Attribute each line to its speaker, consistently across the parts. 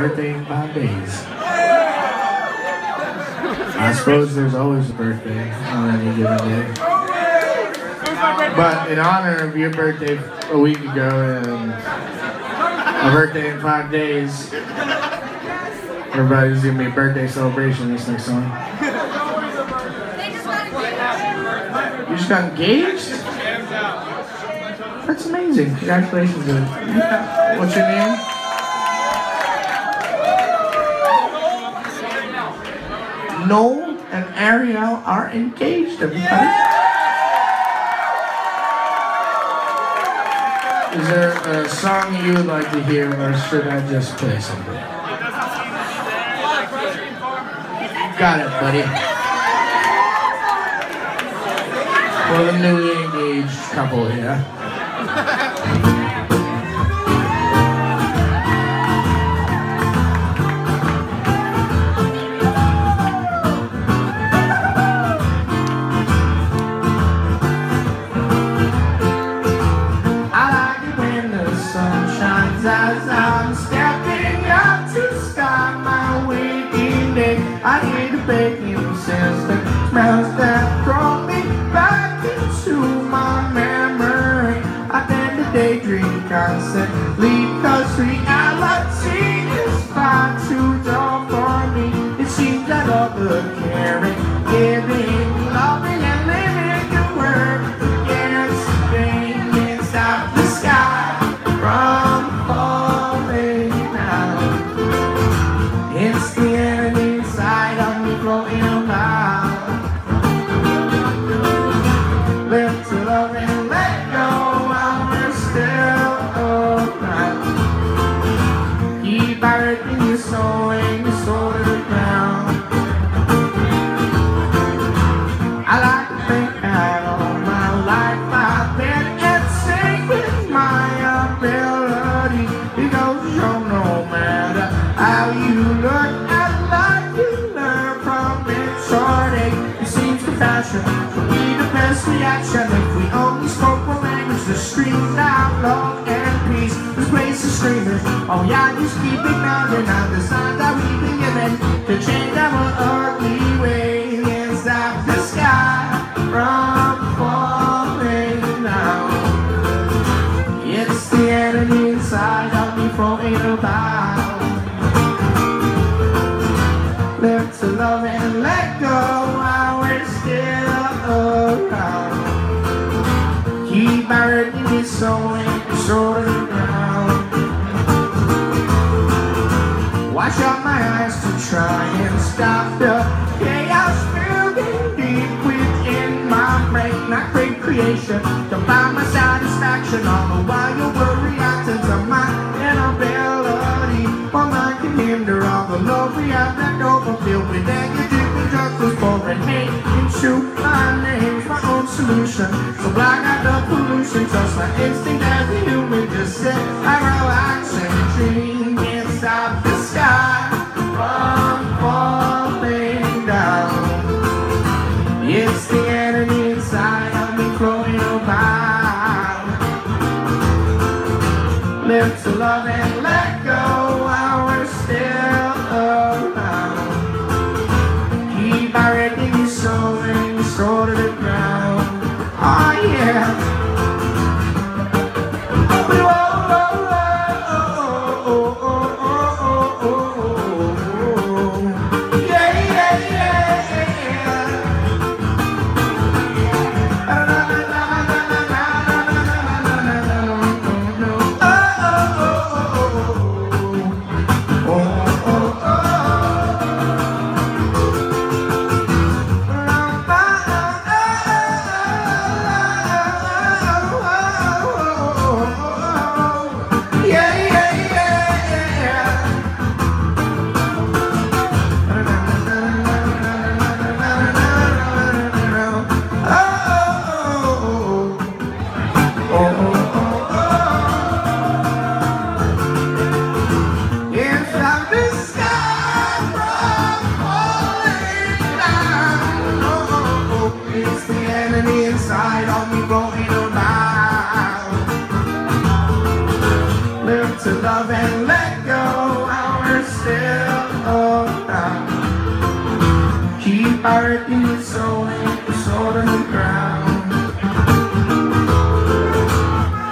Speaker 1: birthday in five days. I suppose there's always a birthday on any given day. But in honor of your birthday a week ago and a birthday in five days, everybody's gonna be a birthday celebration this next song. You just got engaged? That's amazing. Congratulations. What's your name? Noel and Ariel are engaged, everybody. Is there a song you would like to hear, or should I just play something? Got it, buddy. For the newly engaged couple here. Smells that brought me back into my memory. I tend to daydream constantly cause reality is far too dull for me. It seems that all the caring, giving, loving and living can work against me stop the sky from falling down. It's the enemy inside of me floating about. From its heartache. It seems compassion will be the best reaction if we only spoke one language. The screams out love and peace. This place is screaming. Oh yeah, just keep ignoring all the of the ground. Wash out my eyes to try and stop the chaos building deep within my brain. I crave creation to find my satisfaction. on the while you were reacting to my inability. While I can hinder all the love we have left over, filled with negative injustice, pouring hate into my name's my own solution. So black out the pollution, just my instinct as a human. Just sit, are still around. Keep earthing your soul and your soul the ground.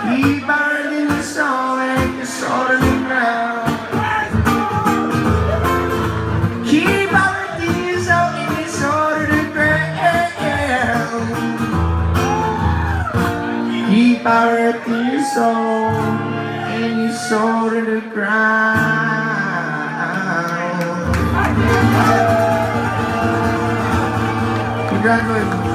Speaker 1: Keep earthing your soul and your soul to the ground. Keep earthing your soul and your soul to the ground. Keep our your soul and your soul to the ground. Congratulations.